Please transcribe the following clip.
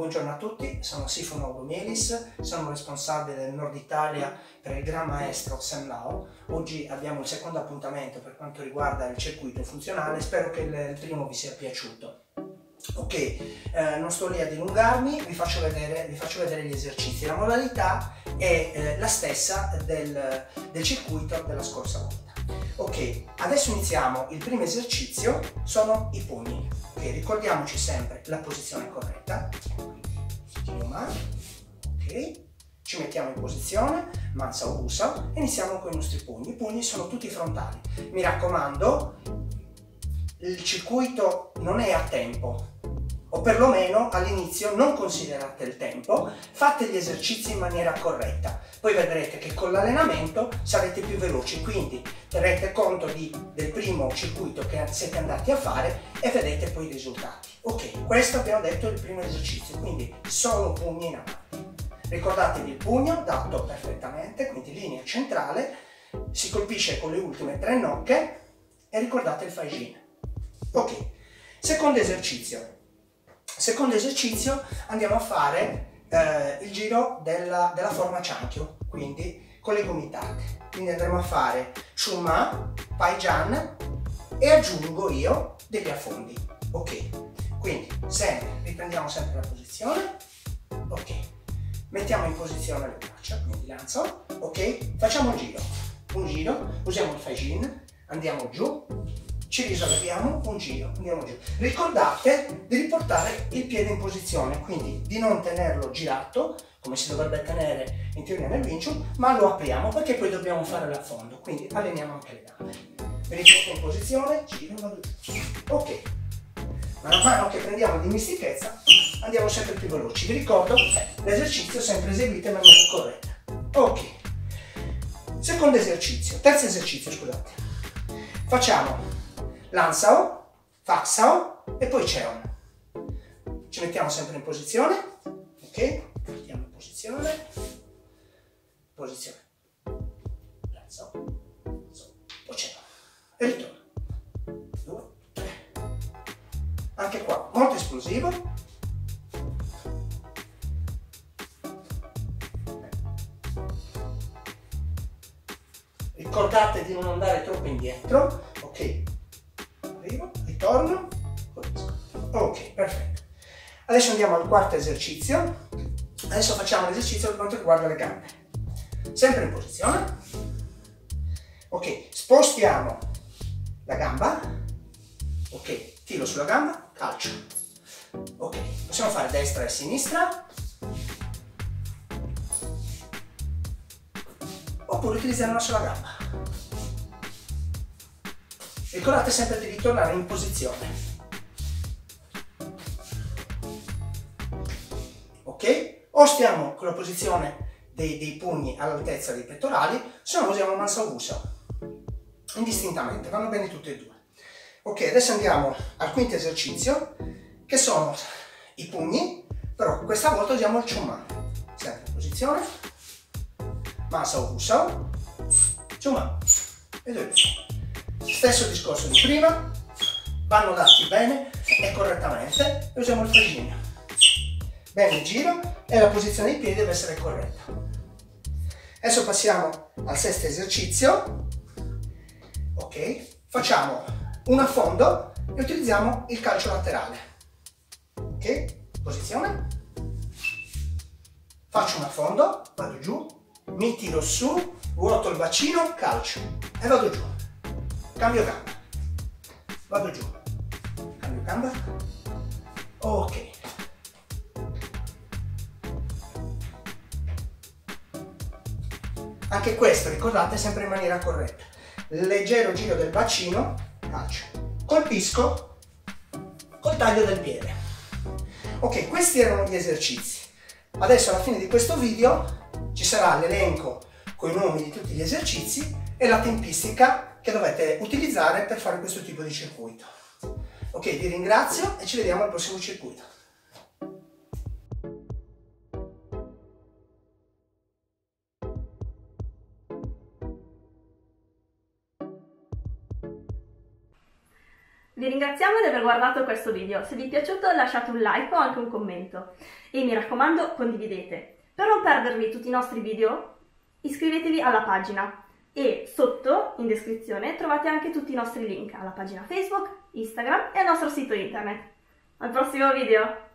Buongiorno a tutti, sono Sifono Gomielis, sono responsabile del Nord Italia per il Gran Maestro Semlao. Oggi abbiamo il secondo appuntamento per quanto riguarda il circuito funzionale, spero che il primo vi sia piaciuto. Ok, eh, non sto lì a dilungarmi, vi faccio, vedere, vi faccio vedere gli esercizi. La modalità è eh, la stessa del, del circuito della scorsa volta. Ok, adesso iniziamo. Il primo esercizio sono i pugni. Ok, ricordiamoci sempre la posizione corretta. Chioma. Ok, ci mettiamo in posizione, mansa o busa, e iniziamo con i nostri pugni. I pugni sono tutti frontali. Mi raccomando, il circuito non è a tempo, o perlomeno all'inizio non considerate il tempo, fate gli esercizi in maniera corretta. Poi vedrete che con l'allenamento sarete più veloci, quindi terrete conto di, del primo circuito che siete andati a fare e vedete poi i risultati. Ok, questo abbiamo detto è il primo esercizio, quindi solo pugni in avanti. Ricordatevi il pugno dato perfettamente, quindi linea centrale, si colpisce con le ultime tre nocche e ricordate il faigin. Ok, secondo esercizio Secondo esercizio andiamo a fare eh, il giro della, della, forma cianchio, quindi con le gomitate. Quindi andremo a fare Chuma, Paijan e aggiungo io degli affondi. Ok, quindi sempre, riprendiamo sempre la posizione. Ok, mettiamo in posizione le braccia, quindi lanzo. Ok, facciamo un giro. Un giro, usiamo il Faijin, andiamo giù, ci risolleviamo un giro, andiamo giù. Ricordate di riportare il piede in posizione, quindi di non tenerlo girato, come si dovrebbe tenere in teoria nel Wing ma lo apriamo perché poi dobbiamo fare l'affondo, quindi alleniamo anche le gambe. Riporto in posizione, giro, vado giù. Ok. Man mano che prendiamo dimestichezza andiamo sempre più veloci. Vi ricordo l'esercizio sempre eseguito in maniera corretta. Ok. Secondo esercizio, terzo esercizio, scusate. Facciamo Lansao, Faxao e poi Cheon. Ci mettiamo sempre in posizione, ok? Mettiamo in posizione, posizione, Lansao, poi Cheon. E ritorno. Due, tre. Anche qua, molto esplosivo. Ricordate di non andare troppo indietro, ok? Arrivo, ritorno, Ok, perfetto. Adesso andiamo al quarto esercizio. Adesso facciamo l'esercizio per quanto riguarda le gambe. Sempre in posizione. Ok, spostiamo la gamba. Ok, tiro sulla gamba, calcio. Ok, possiamo fare destra e sinistra. Oppure utilizzare una sola gamba. Ricordate sempre di ritornare in posizione. Ok? O stiamo con la posizione dei, dei pugni all'altezza dei pettorali, se no usiamo mansa usa. Indistintamente, vanno bene tutte e due. Ok, adesso andiamo al quinto esercizio, che sono i pugni, però questa volta usiamo il chuma. Sempre in posizione, mansa usa, chuma e due. Stesso discorso di prima, vanno dati bene e correttamente e usiamo il frigino. Bene il giro e la posizione dei piedi deve essere corretta. Adesso passiamo al sesto esercizio. Ok, facciamo un affondo e utilizziamo il calcio laterale. Ok, posizione. Faccio un affondo, vado giù, mi tiro su, ruoto il bacino, calcio e vado giù cambio gamba vado giù. Cambio gamba ok. Anche questo ricordate sempre in maniera corretta. Leggero giro del bacino calcio. Colpisco col taglio del piede. Ok questi erano gli esercizi. Adesso alla fine di questo video ci sarà l'elenco con i nomi di tutti gli esercizi e la tempistica che dovete utilizzare per fare questo tipo di circuito. Ok, vi ringrazio e ci vediamo al prossimo circuito. Vi ringraziamo di aver guardato questo video, se vi è piaciuto lasciate un like o anche un commento e mi raccomando condividete. Per non perdervi tutti i nostri video iscrivetevi alla pagina e sotto in descrizione trovate anche tutti i nostri link alla pagina Facebook, Instagram e al nostro sito internet. Al prossimo video!